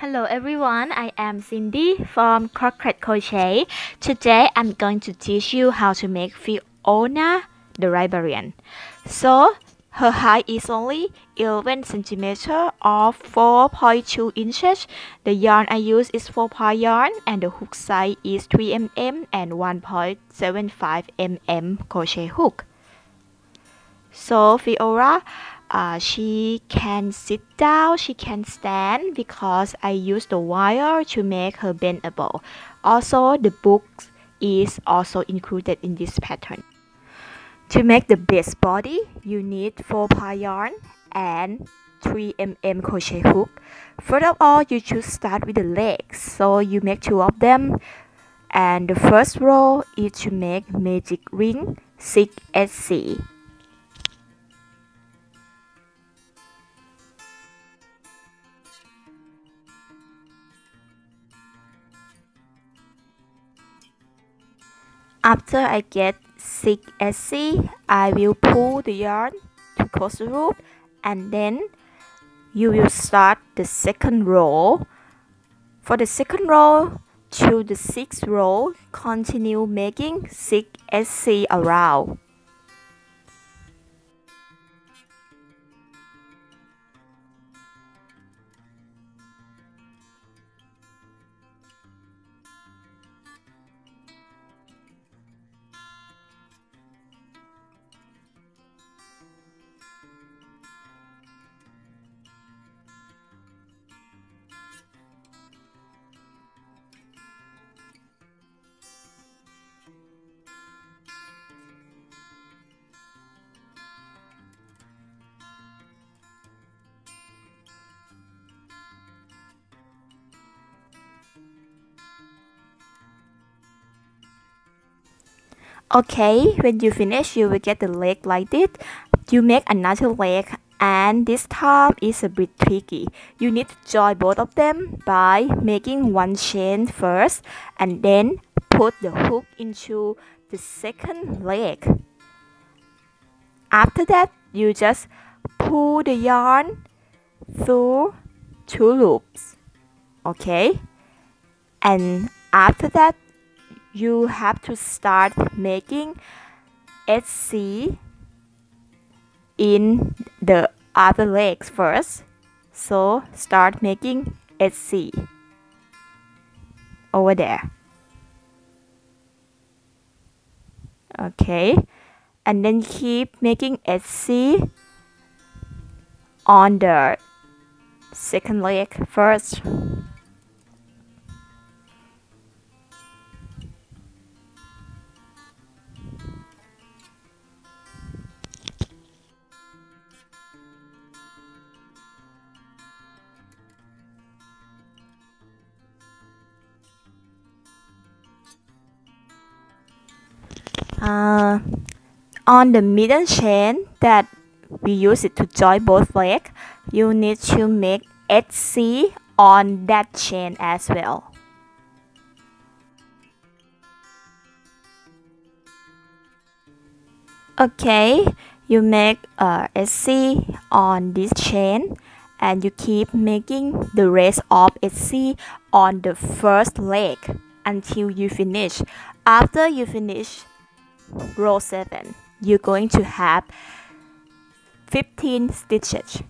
Hello everyone, I am Cindy from Crocket Crochet. Today I'm going to teach you how to make Fiona the Librarian. So her height is only 11 centimeter or 4.2 inches. The yarn I use is 4 ply yarn and the hook size is 3 mm and 1.75 mm crochet hook. So Fiona uh, she can sit down, she can stand because I use the wire to make her bendable. Also, the book is also included in this pattern. To make the base body, you need 4 ply yarn and 3 mm crochet hook. First of all, you should start with the legs. So you make two of them. And the first row is to make magic ring 6 SC. After I get 6 SC, I will pull the yarn to close the loop and then you will start the second row. For the second row to the sixth row, continue making 6 SC around. Okay, when you finish, you will get the leg like this. You make another leg and this time is a bit tricky. You need to join both of them by making one chain first and then put the hook into the second leg. After that, you just pull the yarn through two loops. Okay? And after that, you have to start making SC in the other legs first. So start making SC over there. Okay, and then keep making SC on the second leg first. Uh, on the middle chain that we use it to join both legs you need to make SC on that chain as well. Okay you make a SC on this chain and you keep making the rest of SC on the first leg until you finish. After you finish row 7 you're going to have 15 stitches.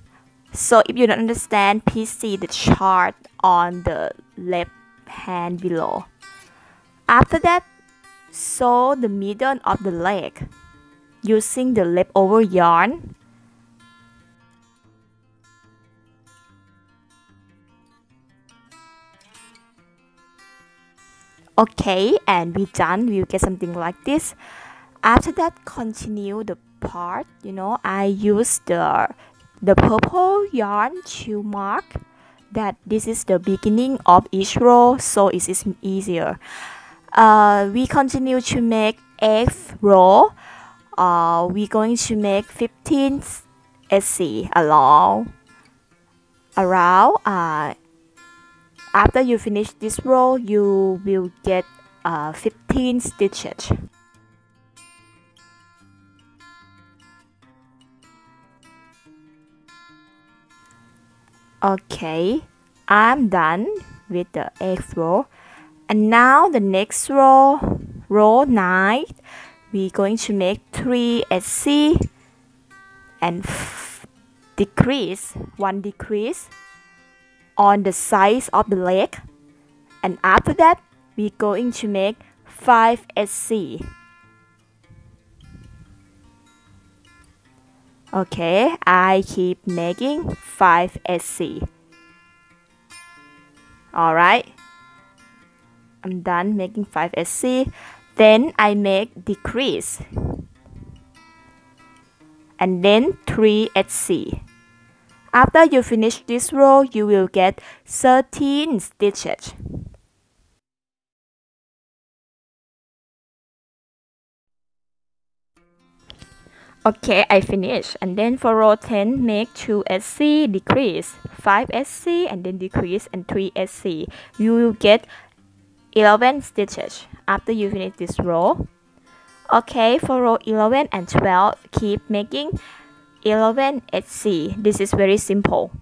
So if you don't understand please see the chart on the left hand below. After that sew the middle of the leg using the leftover yarn. Okay and we done. We'll get something like this after that continue the part you know I use the the purple yarn to mark that this is the beginning of each row so it is easier. Uh, we continue to make eighth row. Uh, we're going to make 15 SC along around uh, after you finish this row you will get uh, 15 stitches Okay, I'm done with the 8th row and now the next row row 9 we're going to make 3 SC and decrease one decrease on the size of the leg. And after that we're going to make 5 SC okay I keep making 5 SC alright I'm done making 5 SC then I make decrease. And then 3 SC after you finish this row you will get 13 stitches Okay, I finish. And then for row 10, make 2 SC, decrease, 5 SC, and then decrease, and 3 SC. You will get 11 stitches after you finish this row. Okay, for row 11 and 12, keep making 11 SC. This is very simple.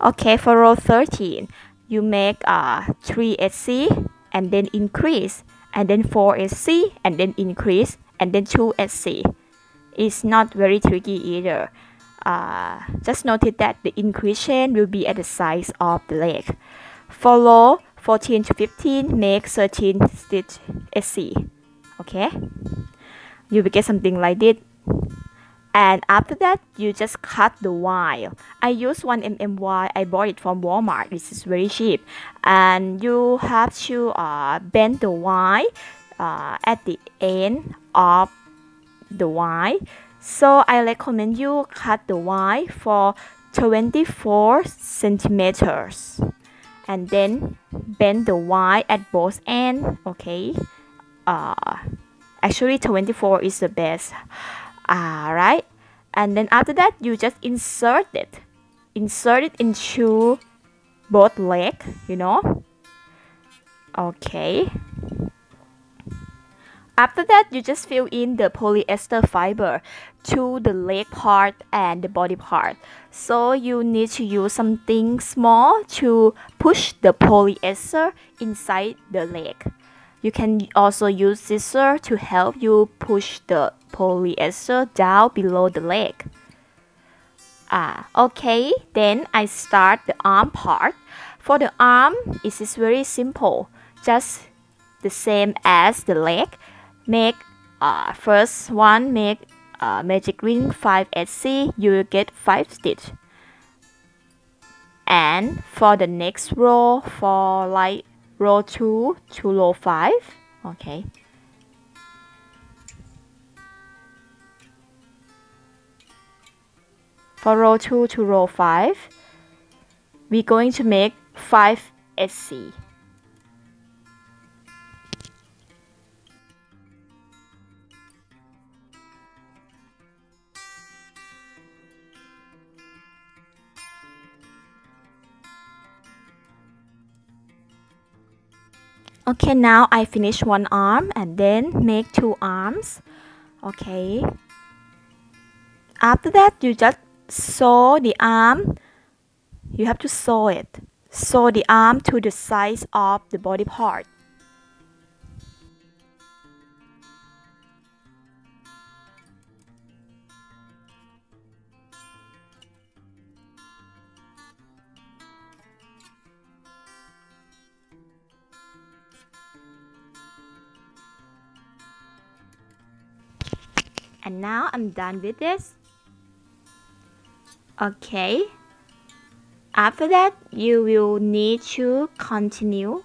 Okay, for row 13, you make uh, 3 SC, and then increase, and then 4 SC, and then increase, and then 2 SC. It's not very tricky either. Uh, just notice that the increase will be at the size of the leg. Follow 14 to 15, make 13 stitch SC. Okay? You will get something like this. And after that, you just cut the wire. I use 1 mm wire. I bought it from Walmart. This is very cheap. And you have to uh, bend the wire uh, at the end of the Y. So I recommend you cut the Y for 24 centimeters. And then bend the Y at both ends okay? Uh actually 24 is the best. Alright and then after that you just insert it. Insert it into both leg you know? Okay after that, you just fill in the polyester fiber to the leg part and the body part. So you need to use something small to push the polyester inside the leg. You can also use scissors to help you push the polyester down below the leg. Ah, okay, then I start the arm part. For the arm, it is very simple, just the same as the leg make uh, first one make uh, magic ring 5 SC you will get 5 stitch. And for the next row for like row 2 to row 5 okay. For row 2 to row 5 we're going to make 5 SC okay now I finish one arm and then make two arms. Okay. After that you just sew the arm. You have to sew it. Sew the arm to the size of the body part and now I'm done with this. Okay. After that you will need to continue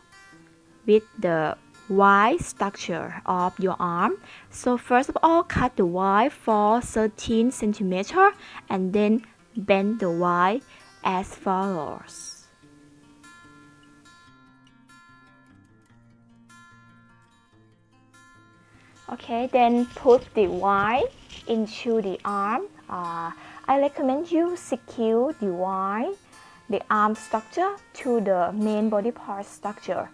with the Y structure of your arm. So first of all cut the Y for 13 centimeter and then bend the Y as follows Okay, then put the Y into the arm. Uh, I recommend you secure the Y, the arm structure to the main body part structure.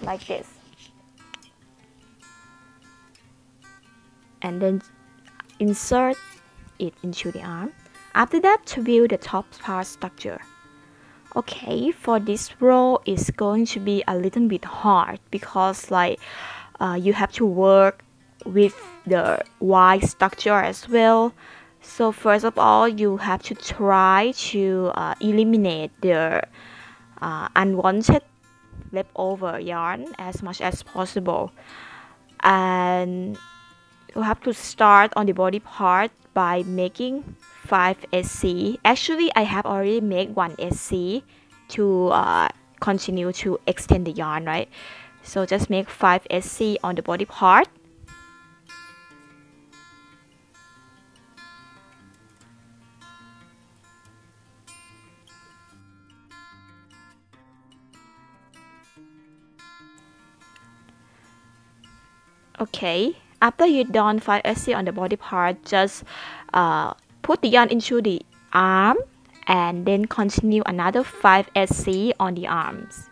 Like this. And then insert it into the arm. After that, to build the top part structure. okay for this row it's going to be a little bit hard because like uh, you have to work with the Y structure as well so first of all you have to try to uh, eliminate the uh, unwanted leftover yarn as much as possible and you have to start on the body part by making 5 SC. Actually, I have already made 1 SC to uh, continue to extend the yarn, right? So just make 5 SC on the body part. Okay, after you done 5 SC on the body part, just uh, put the yarn into the arm and then continue another 5 SC on the arms.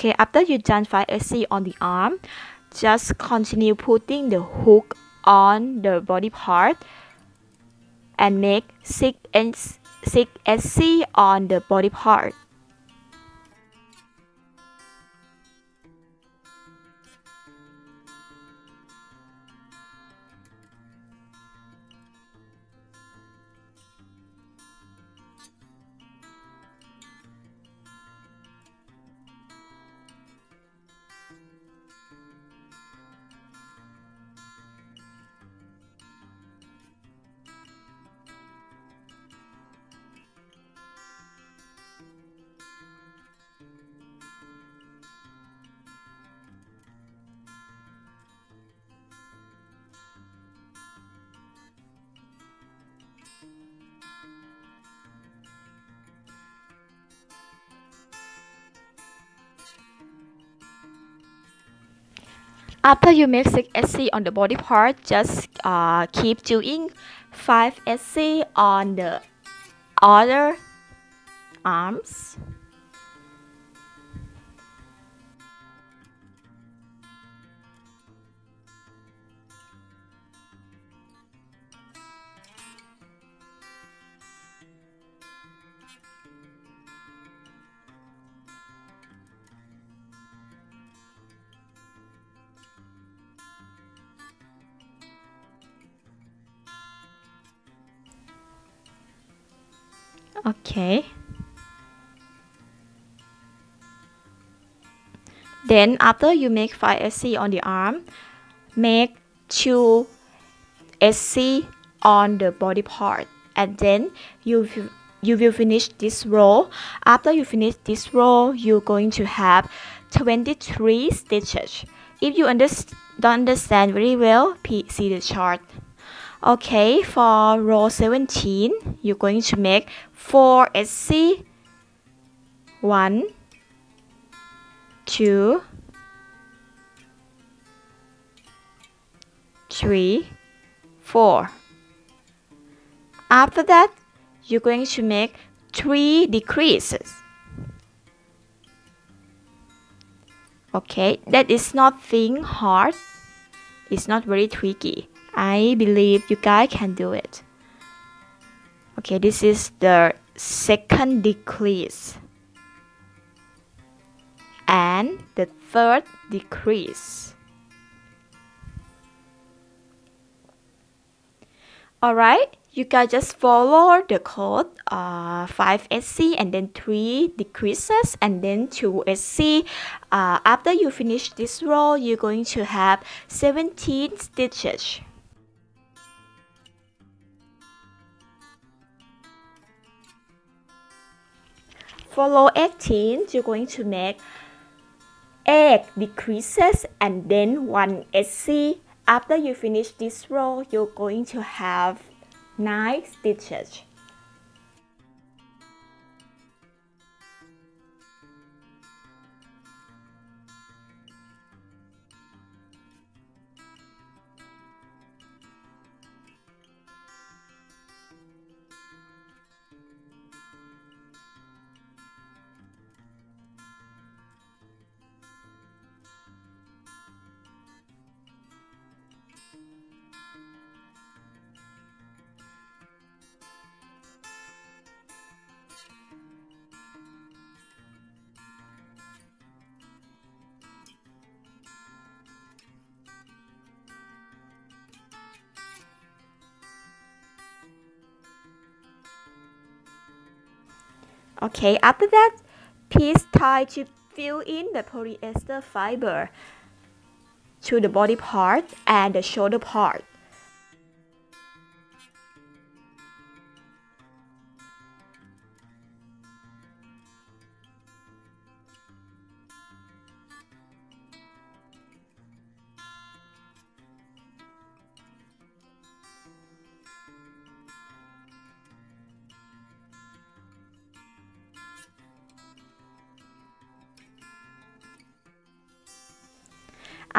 Okay, after you done 5 SC on the arm, just continue putting the hook on the body part and make 6, and 6 SC on the body part. After you make 6 SC on the body part, just uh, keep doing 5 SC on the other arms. Okay. Then after you make 5 SC on the arm make 2 SC on the body part. And then you you will finish this row. After you finish this row you're going to have 23 stitches. If you understand don't understand very well see the chart Okay, for row 17, you're going to make 4 SC, 1, 2, 3, 4. After that, you're going to make 3 decreases. Okay, that is not thing hard. It's not very tricky. I believe you guys can do it. Okay, this is the second decrease and the third decrease. Alright, you guys just follow the code uh, 5 SC and then 3 decreases and then 2 SC. Uh, after you finish this row, you're going to have 17 stitches. For row 18, you're going to make 8 decreases and then 1 SC. After you finish this row, you're going to have 9 stitches. Okay, after that, piece tie to fill in the polyester fiber to the body part and the shoulder part.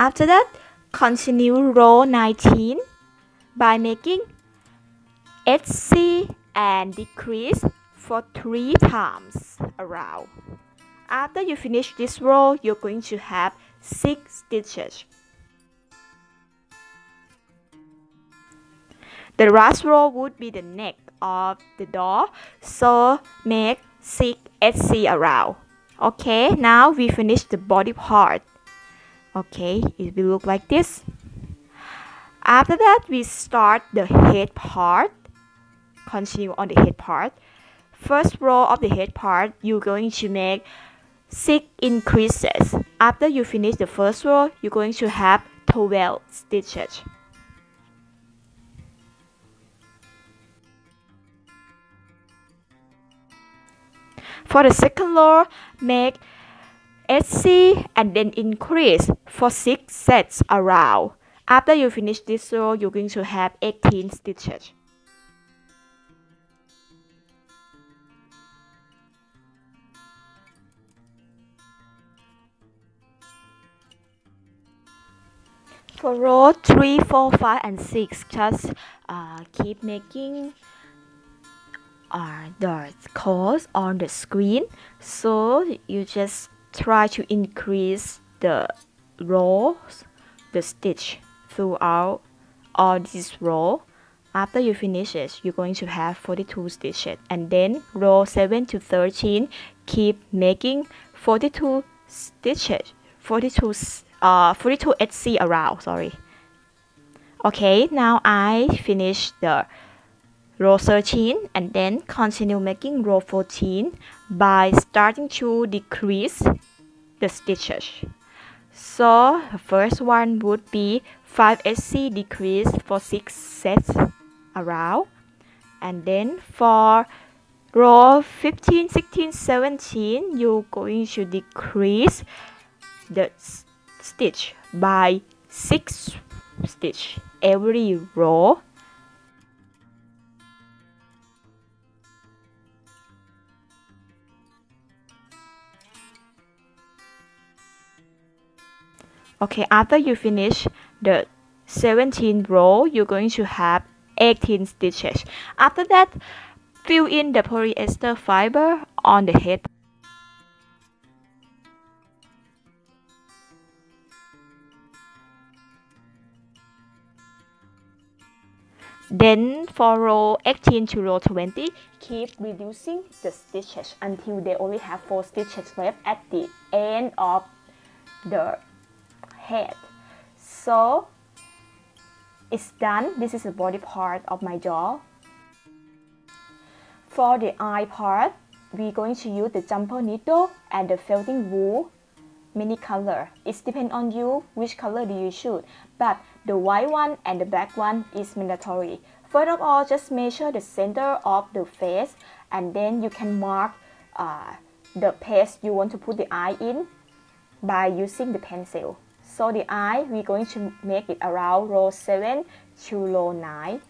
After that, continue row 19 by making HC and decrease for 3 times around. After you finish this row, you're going to have 6 stitches. The last row would be the neck of the doll, so make 6 HC around. Okay, now we finish the body part okay it will look like this. After that we start the head part. Continue on the head part. First row of the head part you're going to make six increases. After you finish the first row you're going to have 12 stitches. For the second row make HC and then increase for 6 sets around. After you finish this row, you're going to have 18 stitches. For row 3, 4, 5 and 6, just uh, keep making uh, the codes on the screen. So you just try to increase the rows, the stitch throughout all this row. After you finish it, you're going to have 42 stitches. And then row 7 to 13, keep making 42 stitches, 42, uh, 42 HC around, sorry. Okay, now I finish the row 13 and then continue making row 14 by starting to decrease the stitches. So the first one would be 5 SC decrease for 6 sets around and then for row 15, 16, 17 you're going to decrease the stitch by 6 stitch every row Okay, after you finish the 17 row, you're going to have 18 stitches. After that, fill in the polyester fiber on the head. Then for row 18 to row 20, keep reducing the stitches until they only have 4 stitches left at the end of the head. So it's done. This is the body part of my jaw. For the eye part, we're going to use the jumper needle and the felting wool many color. It depends on you which color do you choose, but the white one and the black one is mandatory. First of all, just measure the center of the face and then you can mark uh, the place you want to put the eye in by using the pencil. So the eye, we're going to make it around row 7 to row 9.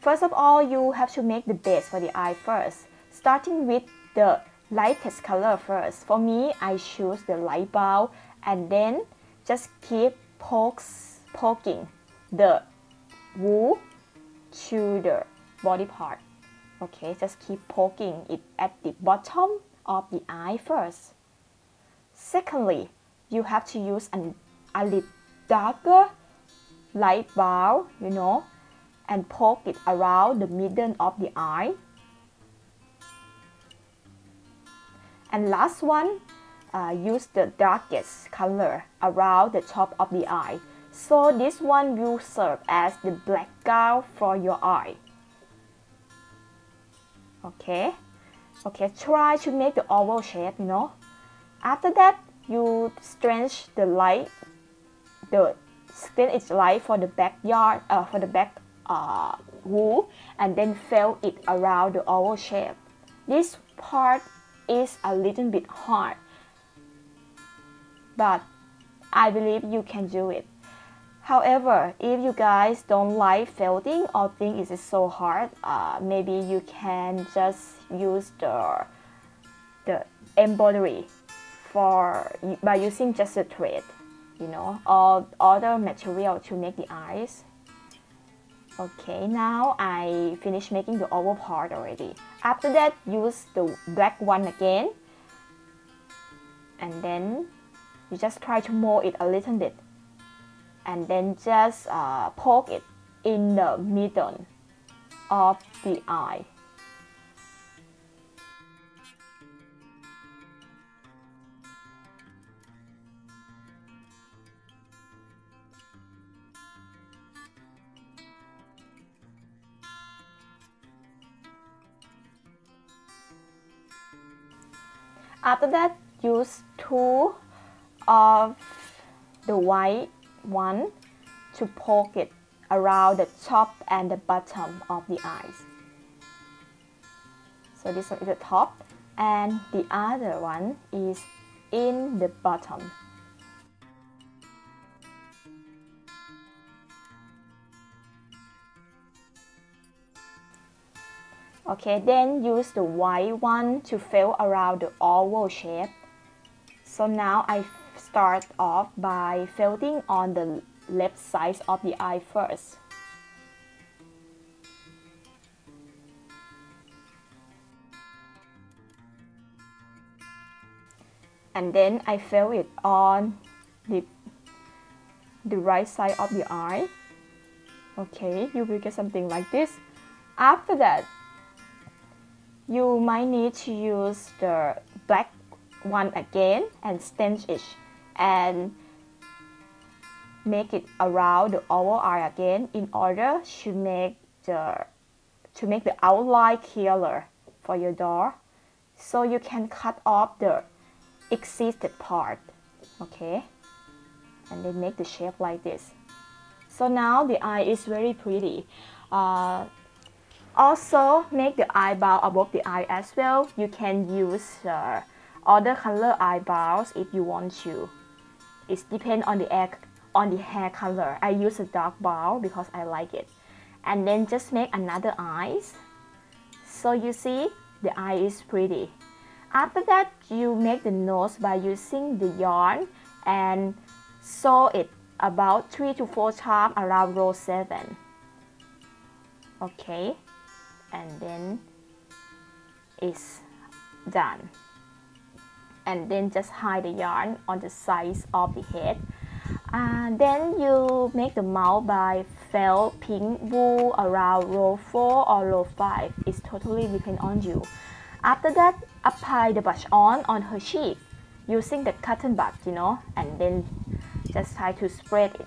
First of all, you have to make the base for the eye first, starting with the lightest color first. For me, I choose the light brown and then just keep pokes, poking the wool to the body part. Okay, just keep poking it at the bottom of the eye first. Secondly, you have to use an, a little darker light brown, you know, and poke it around the middle of the eye. And last one, uh, use the darkest color around the top of the eye. So this one will serve as the background for your eye. Okay, okay, try to make the oval shape, you know. After that, you stretch the light, the stretch its light for the backyard, uh, for the back uh, wool, and then fill it around the oval shape. This part is a little bit hard, but I believe you can do it. However, if you guys don't like felting or think it is so hard, uh, maybe you can just use the the embroidery for by using just a thread, you know, or other material to make the eyes. Okay, now I finished making the oval part already. After that, use the black one again. And then you just try to mold it a little bit. And then just uh, poke it in the middle of the eye. After that, use two of the white one to poke it around the top and the bottom of the eyes. So this one is the top and the other one is in the bottom. Okay, then use the white one to fill around the oval shape. So now I start off by filling on the left side of the eye first. And then I fill it on the, the right side of the eye. Okay, you will get something like this. After that, you might need to use the black one again and stench it and make it around the oval eye again in order to make the to make the outline clearer for your door. So you can cut off the existed part okay? And then make the shape like this. So now the eye is very pretty. Uh, also, make the eyebrow above the eye as well. You can use uh, other color eyebrows if you want to. It depends on the hair, on the hair color. I use a dark brow because I like it. And then just make another eyes. So you see, the eye is pretty. After that, you make the nose by using the yarn and sew it about 3 to 4 times around row 7. Okay and then it's done. And then just hide the yarn on the sides of the head. And then you make the mouth by felt pink wool around row 4 or row 5 it's totally depend on you. After that apply the brush on on her cheek using the cotton bud you know and then just try to spread it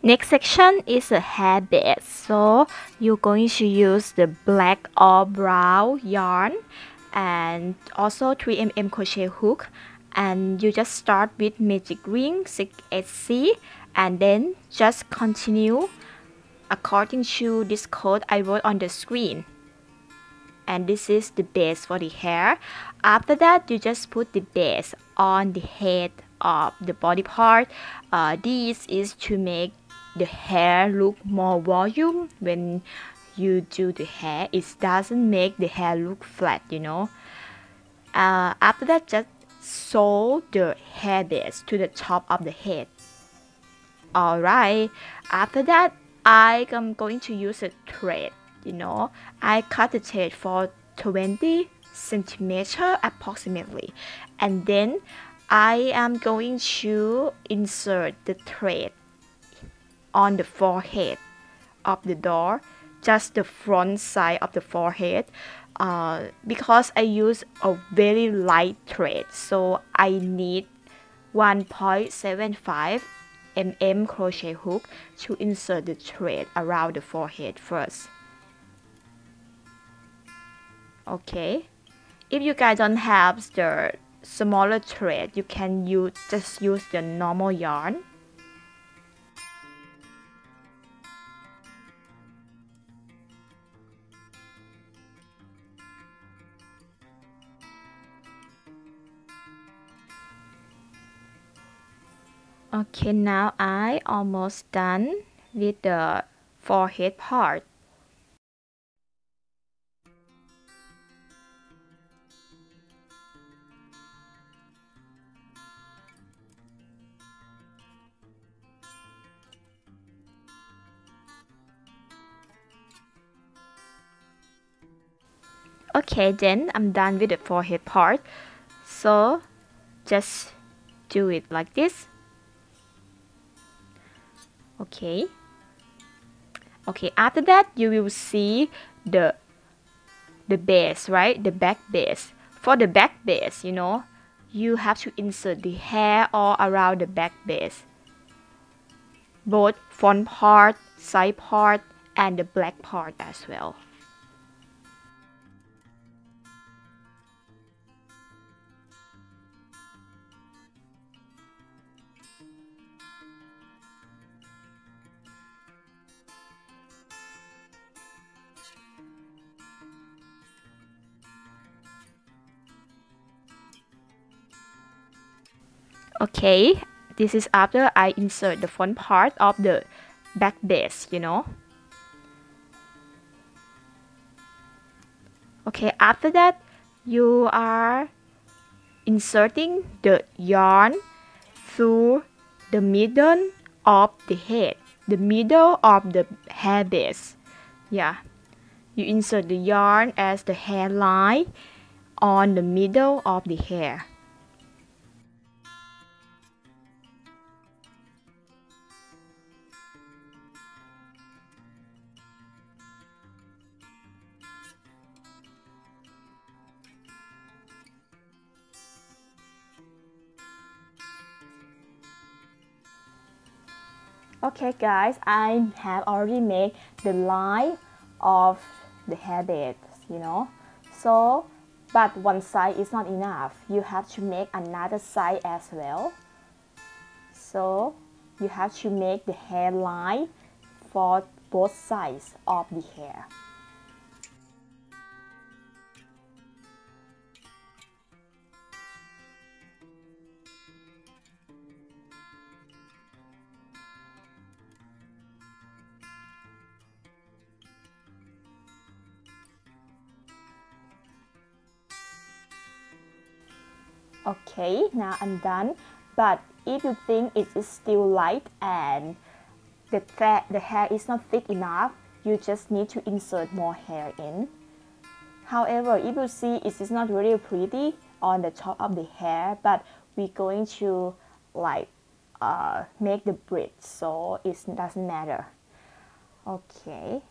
Next section is a base. So you're going to use the black or brown yarn and also 3mm crochet hook and you just start with magic ring 6SC and then just continue according to this code I wrote on the screen and this is the base for the hair after that you just put the base on the head of the body part. Uh, this is to make the hair look more volume when you do the hair. It doesn't make the hair look flat, you know. Uh, after that, just sew the hair base to the top of the head. Alright, after that, I am going to use a thread, you know. I cut the thread for 20 centimeter approximately and then I am going to insert the thread on the forehead of the door just the front side of the forehead uh, because I use a very light thread. So I need 1.75 mm crochet hook to insert the thread around the forehead first. Okay. If you guys don't have the smaller thread you can use just use the normal yarn Okay, now I almost done with the forehead part. Okay, then I'm done with the forehead part. So just do it like this. Okay. Okay, after that you will see the the base, right? The back base. For the back base, you know, you have to insert the hair all around the back base. Both front part, side part, and the black part as well. Okay this is after I insert the front part of the back base you know. Okay after that you are inserting the yarn through the middle of the head the middle of the hair base yeah you insert the yarn as the hairline on the middle of the hair okay guys I have already made the line of the hairband you know. So but one side is not enough. You have to make another side as well. So you have to make the hairline for both sides of the hair okay now I'm done. But if you think it is still light and the, the hair is not thick enough you just need to insert more hair in. However if you see it is not really pretty on the top of the hair but we're going to like uh, make the bridge so it doesn't matter. Okay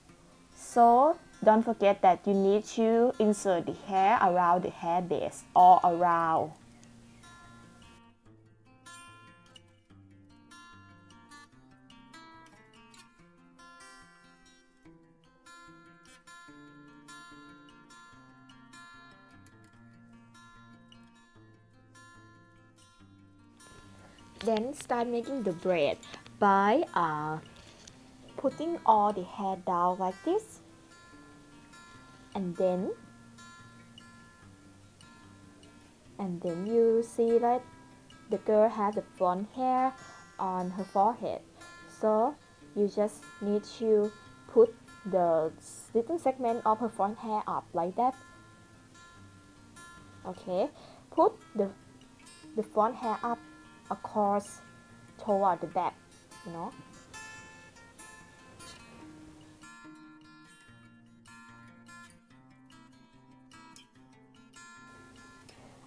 so don't forget that you need to insert the hair around the hair base all around Then start making the bread by uh, putting all the hair down like this. And then and then you see that the girl has the blonde hair on her forehead. So you just need to put the little segment of her front hair up like that. Okay. Put the the front hair up across toward the back you know?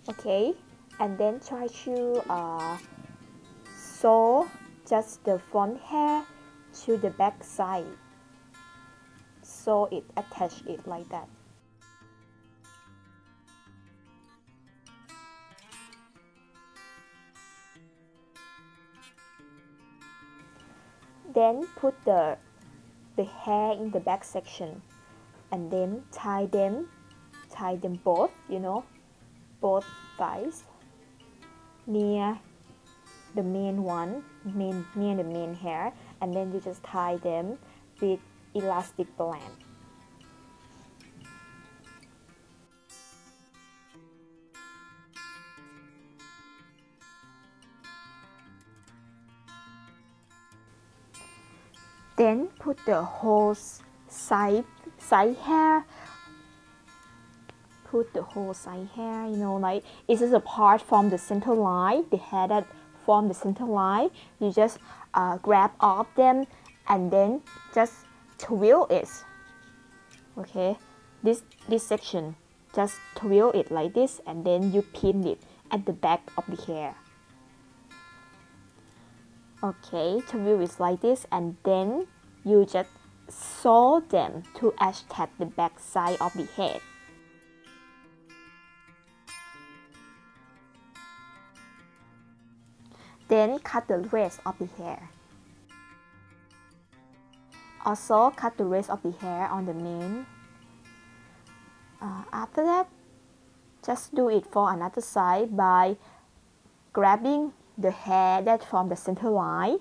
Okay and then try to uh, sew just the front hair to the back side. So it attach it like that then put the the hair in the back section and then tie them tie them both you know both thighs near the main one main near the main hair and then you just tie them with elastic band put the whole side side hair. Put the whole side hair you know like this it is apart from the center line the hair that form the center line. You just uh, grab off them and then just twirl it. Okay? This this section just twirl it like this and then you pin it at the back of the hair. Okay twirl is like this and then you just saw them to attach the back side of the head. Then cut the rest of the hair. Also cut the rest of the hair on the mane uh, after that just do it for another side by grabbing the hair that from the center line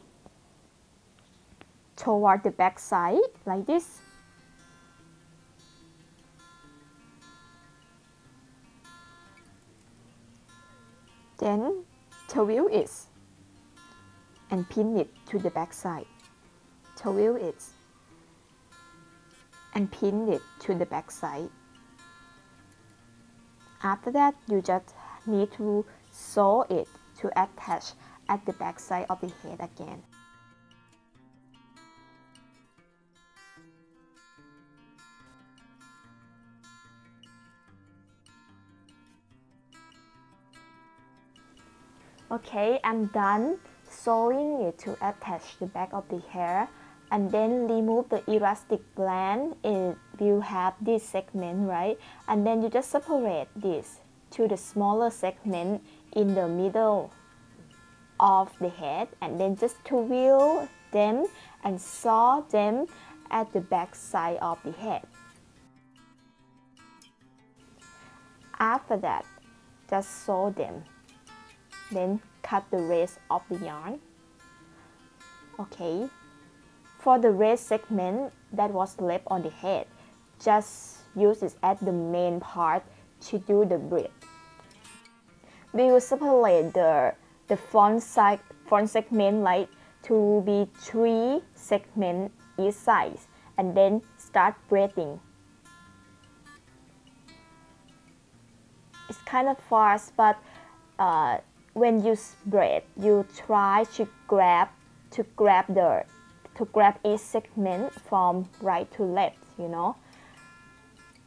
toward the back side like this. Then twirl it and pin it to the back side twirl it and pin it to the back side after that you just need to sew it to attach at the back side of the head again Okay, I'm done sewing it to attach the back of the hair and then remove the elastic band it will have this segment right? And then you just separate this to the smaller segment in the middle of the head and then just twirl them and sew them at the back side of the head. After that just sew them then cut the rest of the yarn. Okay. For the rest segment that was left on the head just use it at the main part to do the braid. We will separate the the front side front segment like to be three segments each side and then start braiding. It's kind of fast but uh, when you spread, you try to grab to grab the to grab each segment from right to left. You know,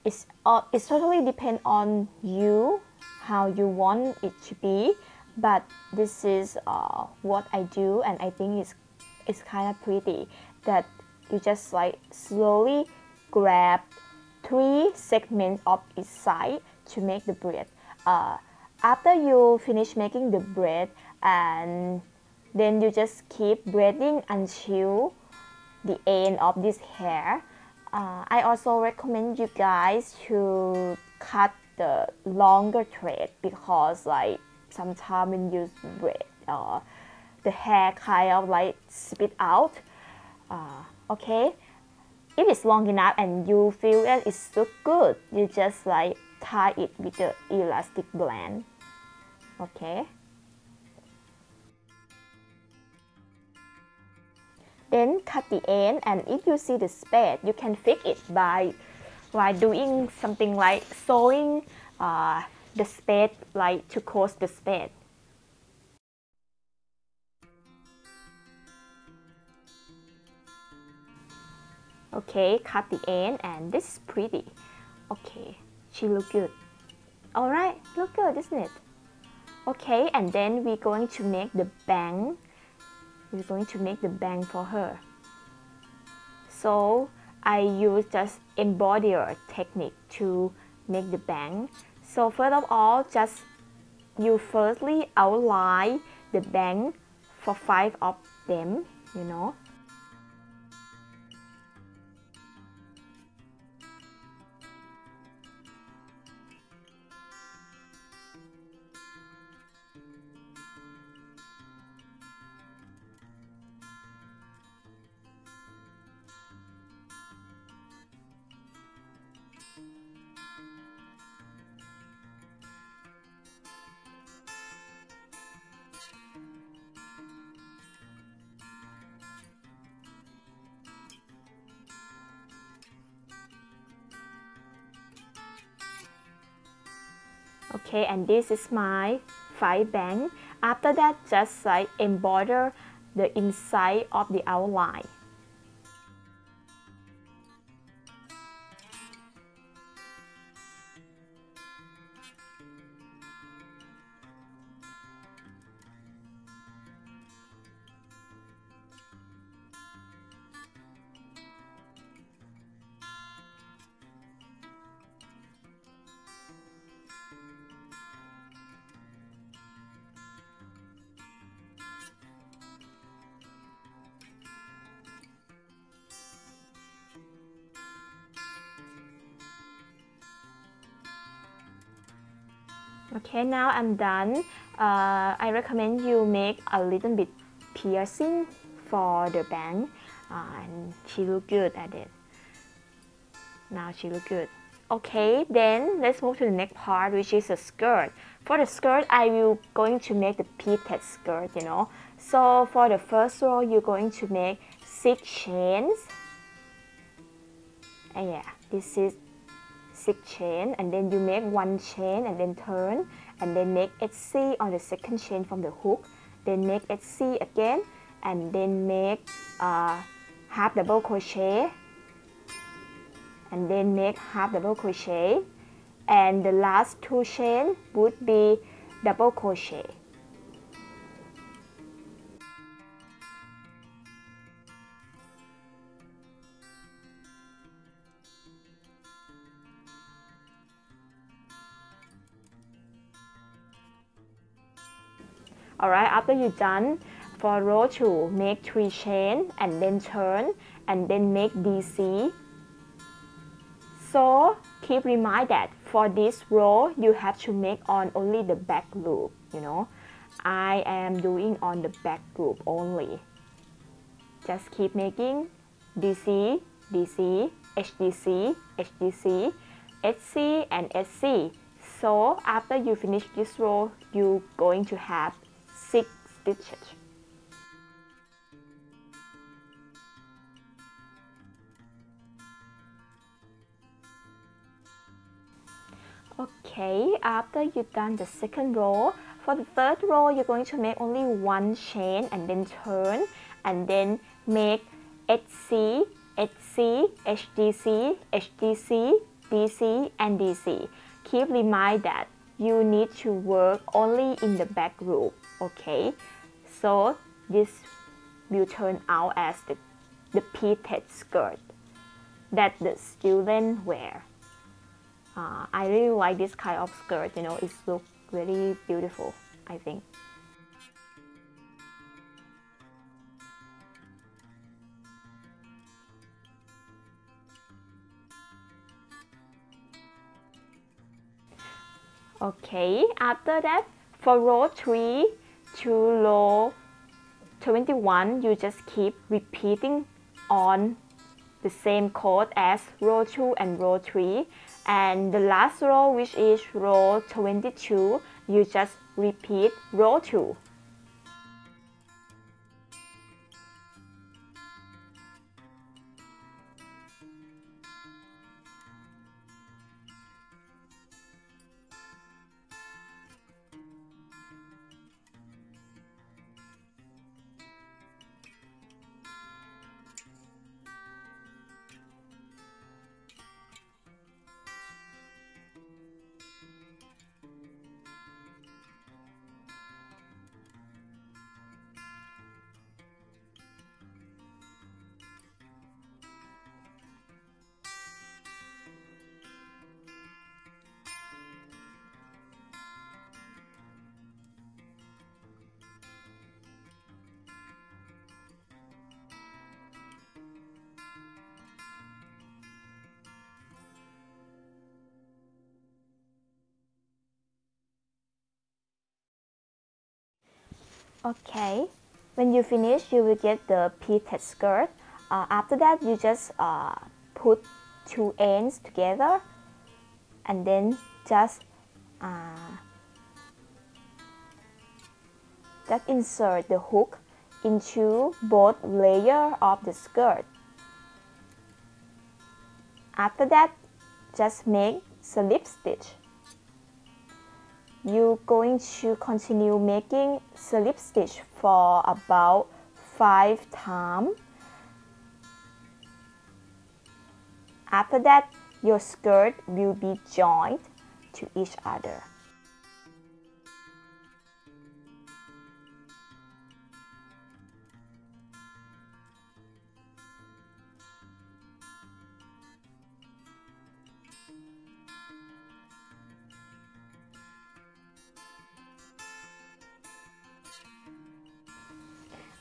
it's uh, it totally depend on you how you want it to be, but this is uh, what I do, and I think it's it's kind of pretty that you just like slowly grab three segments of each side to make the bread. Uh, after you finish making the braid and then you just keep braiding until the end of this hair uh, I also recommend you guys to cut the longer thread because like sometimes when you braid uh, the hair kind of like spit out uh, okay? If it's long enough and you feel that it's so good you just like tie it with the elastic band okay. Then cut the end and if you see the spade, you can fix it by by doing something like sewing uh, the spade like to close the spade. Okay cut the end and this is pretty. Okay she look good. All right look good isn't it? Okay and then we're going to make the bang. We're going to make the bang for her. So I use just embroidery technique to make the bang. So first of all just you firstly outline the bang for five of them you know this is my five bang after that just like embroider the inside of the outline okay now I'm done. Uh, I recommend you make a little bit piercing for the band uh, and she look good at it. Now she look good. Okay then let's move to the next part which is a skirt. For the skirt I will going to make the pleated skirt you know. So for the first row you're going to make six chains. And yeah this is six chain and then you make one chain and then turn and then make HC on the second chain from the hook then make HC again and then make uh, half double crochet and then make half double crochet and the last two chain would be double crochet Alright, after you done, for row 2, make 3 chain and then turn and then make DC. So, keep in mind that for this row, you have to make on only the back loop, you know. I am doing on the back loop only. Just keep making DC, DC, HDC, HDC, HC and SC. So after you finish this row, you're going to have stitches. Okay, after you've done the second row, for the third row, you're going to make only one chain and then turn and then make HC, HC, HDC, HDC, DC, and DC. Keep in mind that you need to work only in the back loop okay? So this will turn out as the, the pleated skirt that the student wear. Uh, I really like this kind of skirt you know it looks really beautiful I think okay after that for row 3 to row 21 you just keep repeating on the same code as row 2 and row 3 and the last row which is row 22 you just repeat row 2 okay. When you finish you will get the pleated skirt. Uh, after that you just uh, put two ends together and then just uh, just insert the hook into both layer of the skirt. After that just make slip stitch you're going to continue making slip stitch for about five times after that your skirt will be joined to each other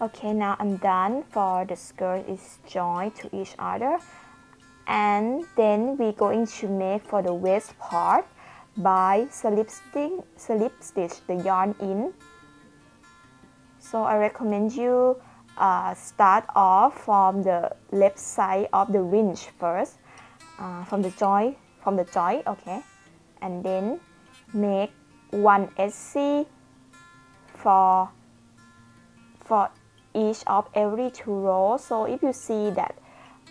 okay now I'm done for the skirt is joined to each other. And then we're going to make for the waist part by slip stitch, slip stitch the yarn in. So I recommend you uh, start off from the left side of the ringe first uh, from the joint from the joint okay? And then make one SC for for each of every two rows. So if you see that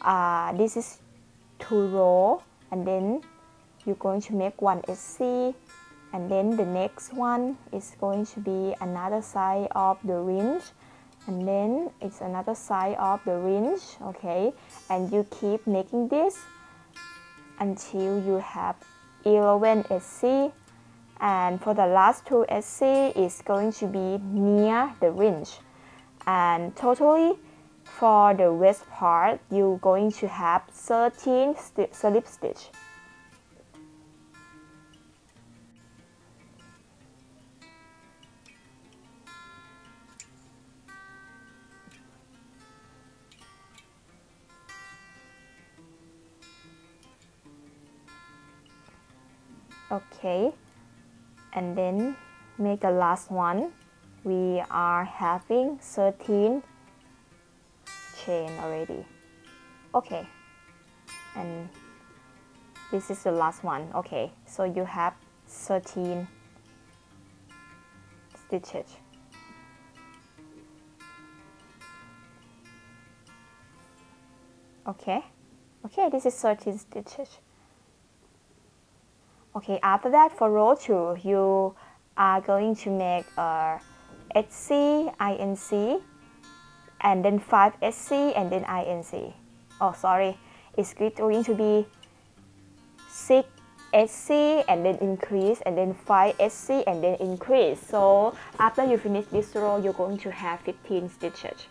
uh, this is two row and then you're going to make one SC and then the next one is going to be another side of the ringe and then it's another side of the ringe okay? And you keep making this until you have 11 SC and for the last two SC is going to be near the ringe and totally for the waist part you're going to have 13 slip stitch. Okay. And then make the last one we are having 13 chain already. Okay. And this is the last one. Okay. So you have 13 stitches. Okay. Okay this is 13 stitches. Okay after that for row 2 you are going to make a SC, INC, and then 5 SC, and then INC. Oh, sorry, it's going to be 6 SC, and then increase, and then 5 SC, and then increase. So after you finish this row, you're going to have 15 stitches.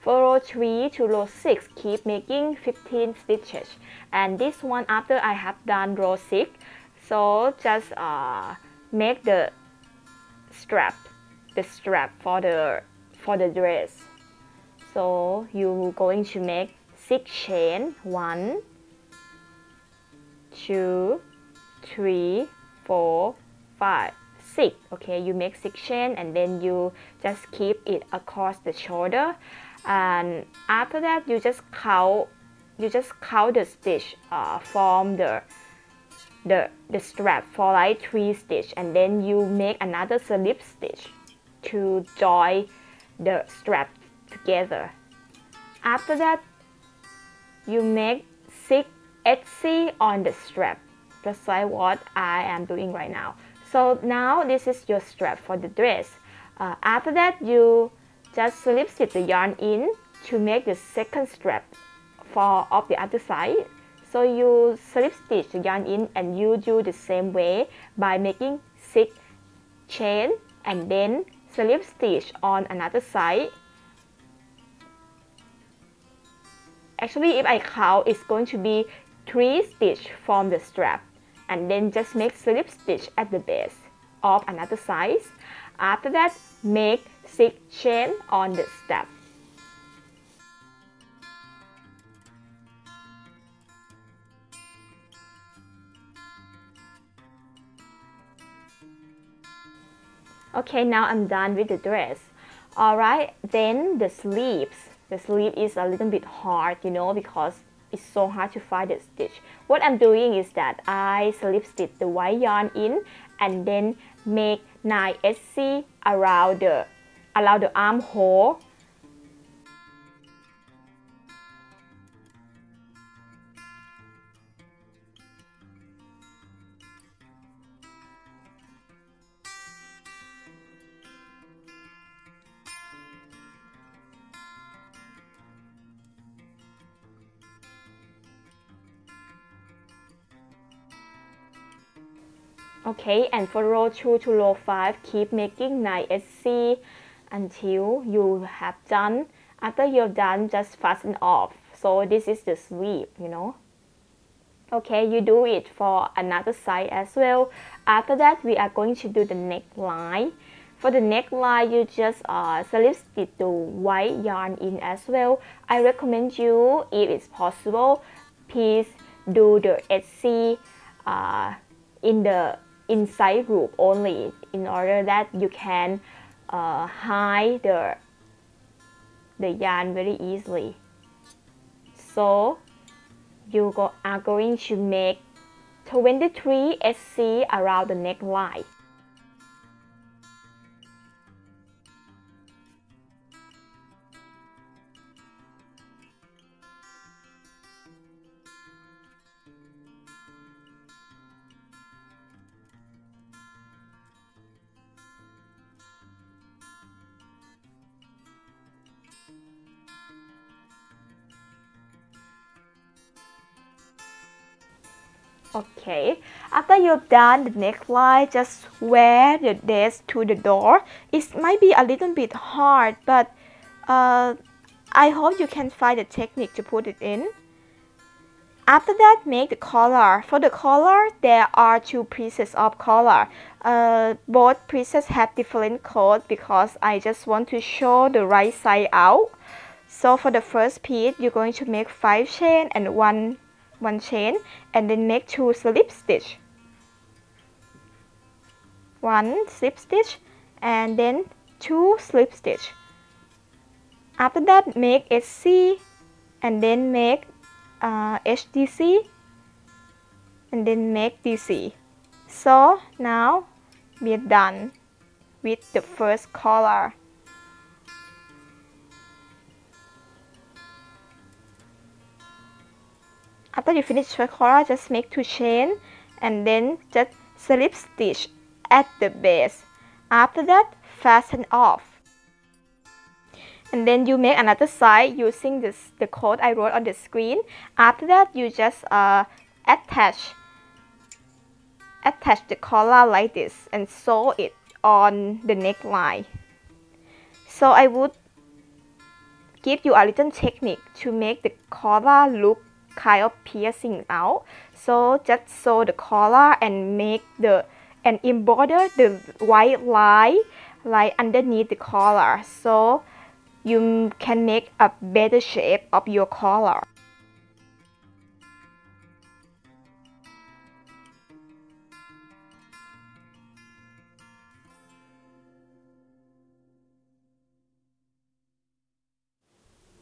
For row 3 to row 6, keep making 15 stitches. And this one, after I have done row 6, so just uh, make the strap the strap for the for the dress. So you're going to make six chain. One two three four five six. Okay you make six chain and then you just keep it across the shoulder. And after that you just count you just count the stitch uh, from the the, the strap for like three stitch and then you make another slip stitch to join the strap together. After that, you make 6 SC on the strap, just like what I am doing right now. So now this is your strap for the dress. Uh, after that, you just slip stitch the yarn in to make the second strap for of the other side so you slip stitch the yarn in and you do the same way by making 6 chain and then slip stitch on another side. Actually, if I count, it's going to be 3 stitch from the strap and then just make slip stitch at the base of another side. After that, make 6 chain on the strap. Okay now I'm done with the dress. Alright then the sleeves. The sleeve is a little bit hard you know because it's so hard to find the stitch. What I'm doing is that I slip stitch the white yarn in and then make 9 SC around the around the armhole okay and for row 2 to row 5 keep making 9 SC until you have done. After you've done just fasten off. So this is the sweep you know. Okay you do it for another side as well. After that we are going to do the neckline for the neckline you just uh, slip stitch the white yarn in as well. I recommend you if it's possible please do the SC uh, in the inside group only in order that you can uh, hide the, the yarn very easily. So you go, are going to make 23 SC around the neckline. Okay, after you've done the neckline, just wear the dress to the door. It might be a little bit hard, but uh, I hope you can find the technique to put it in. After that, make the collar. For the collar, there are two pieces of collar. Uh, both pieces have different codes because I just want to show the right side out. So for the first piece, you're going to make 5 chain and 1 one chain and then make two slip stitch. One slip stitch and then two slip stitch. After that make SC and then make uh, HDC and then make DC so now we're done with the first collar after you finish the collar just make two chain and then just slip stitch at the base. After that fasten off. And then you make another side using this the code I wrote on the screen. After that you just uh, attach attach the collar like this and sew it on the neckline. So I would give you a little technique to make the collar look kind of piercing out. So just sew the collar and make the and embroider the white line like underneath the collar. So you can make a better shape of your collar.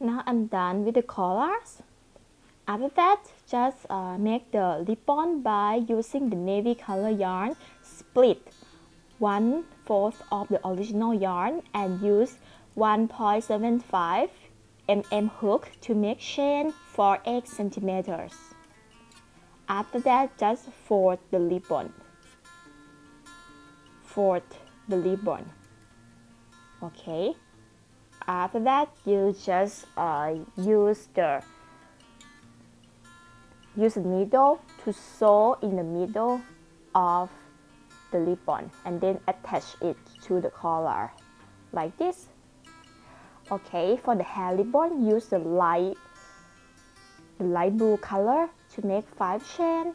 Now I'm done with the collars. After that, just uh, make the ribbon by using the navy color yarn, split one fourth of the original yarn and use 1.75 mm hook to make chain for 8 centimeters. After that, just fold the ribbon. Fold the ribbon. Okay. After that, you just uh, use the use a needle to sew in the middle of the ribbon and then attach it to the collar like this. Okay for the hair ribbon use the light the light blue color to make five chain.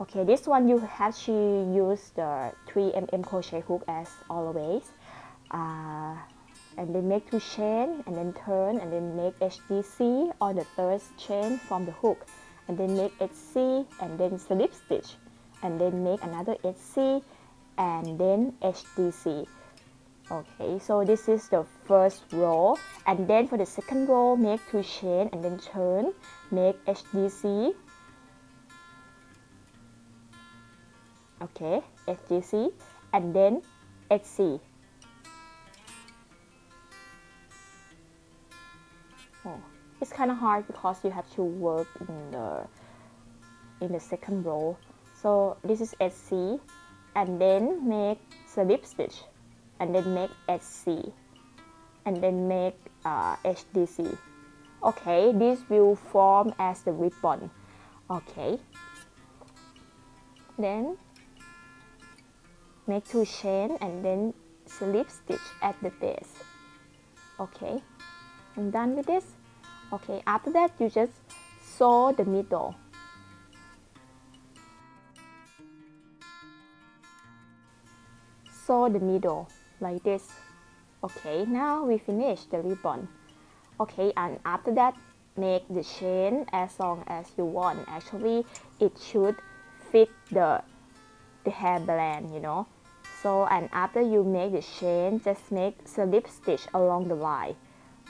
Okay this one you have to use the 3 mm crochet hook as always. Uh, and then make two chain and then turn and then make HDC on the third chain from the hook and then make HC and then slip stitch and then make another HC and then HDC okay so this is the first row and then for the second row make two chain and then turn make HDC okay HDC and then HC it's kind of hard because you have to work in the in the second row. So this is HC and then make slip stitch and then make HC and then make uh, HDC okay this will form as the ribbon okay. Then make two chain and then slip stitch at the base. Okay. I'm done with this okay after that you just sew the middle. Sew the middle like this. Okay now we finish the ribbon. Okay and after that make the chain as long as you want. Actually it should fit the the hairband you know. So and after you make the chain just make slip stitch along the line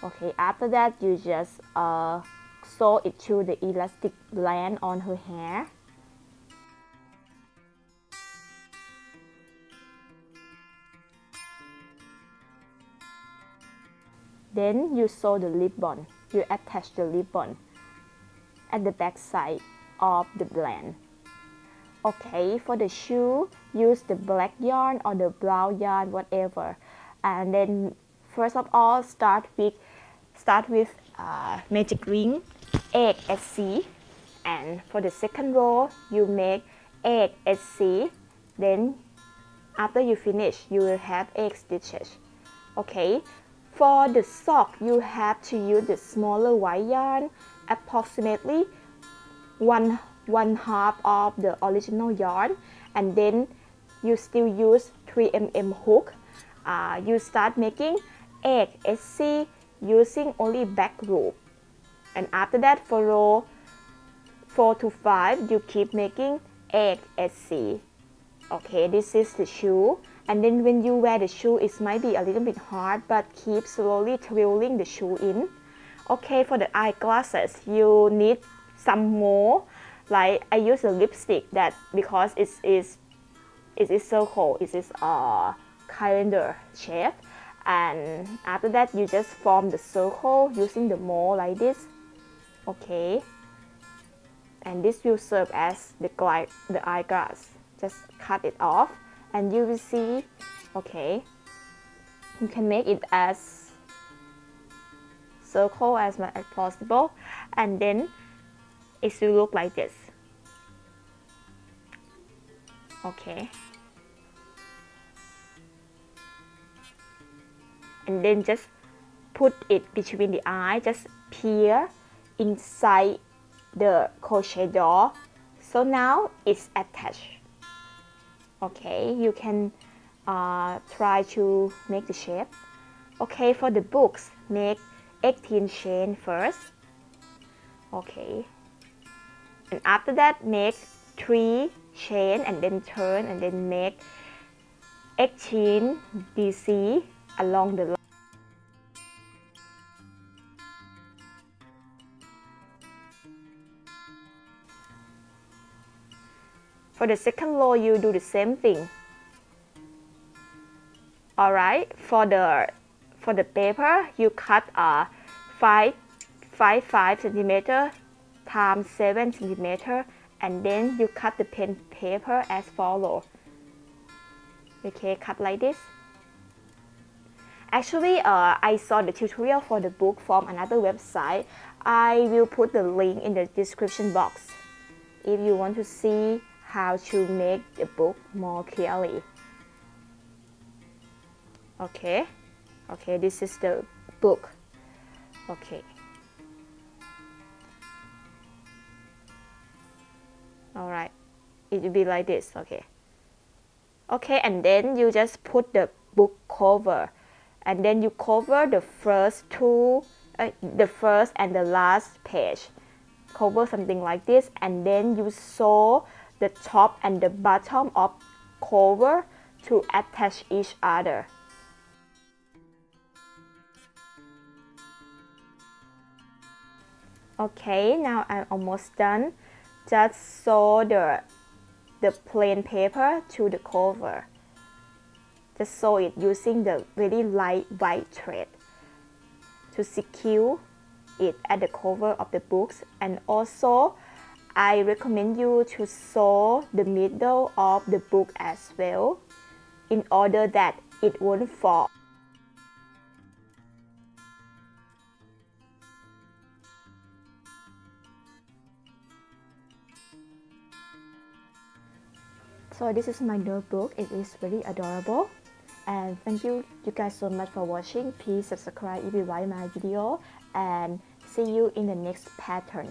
okay after that you just uh, sew it to the elastic band on her hair Then you sew the ribbon. You attach the ribbon at the back side of the blend. Okay, for the shoe, use the black yarn or the brown yarn, whatever. And then first of all, start with start with uh, magic ring, egg SC. And for the second row, you make egg SC. Then after you finish, you will have egg stitches. Okay, for the sock, you have to use the smaller white yarn, approximately one, one half of the original yarn, and then you still use 3mm hook. Uh, you start making egg SC using only back loop. And after that, for row 4 to 5, you keep making egg SC. Okay, this is the shoe and then when you wear the shoe it might be a little bit hard but keep slowly twirling the shoe in okay for the eyeglasses you need some more like I use a lipstick that because it is it is circle it is a calendar shape and after that you just form the circle using the mold like this. Okay. And this will serve as the, the eyeglass. Just cut it off. And you will see okay you can make it as circle as much as possible. And then it will look like this. Okay and then just put it between the eye just peer inside the crochet door. So now it's attached. Okay you can uh, try to make the shape. Okay for the books make 18 chain first. Okay. And after that make 3 chain and then turn and then make 18 DC along the line For the second row, you do the same thing. Alright, for the for the paper, you cut a 5, 5, 5 centimeter times 7 centimeter and then you cut the pen paper as follow. Okay, cut like this. Actually, uh, I saw the tutorial for the book from another website. I will put the link in the description box if you want to see how to make the book more clearly. Okay, okay, this is the book. Okay. All right, it will be like this. Okay. Okay, and then you just put the book cover, and then you cover the first two, uh, the first and the last page. Cover something like this, and then you sew the top and the bottom of cover to attach each other. Okay, now I'm almost done. Just sew the, the plain paper to the cover. Just sew it using the very light white thread to secure it at the cover of the books and also I recommend you to sew the middle of the book as well in order that it won't fall. So this is my notebook. It is very adorable. And thank you you guys so much for watching. Please subscribe if you like my video and see you in the next pattern.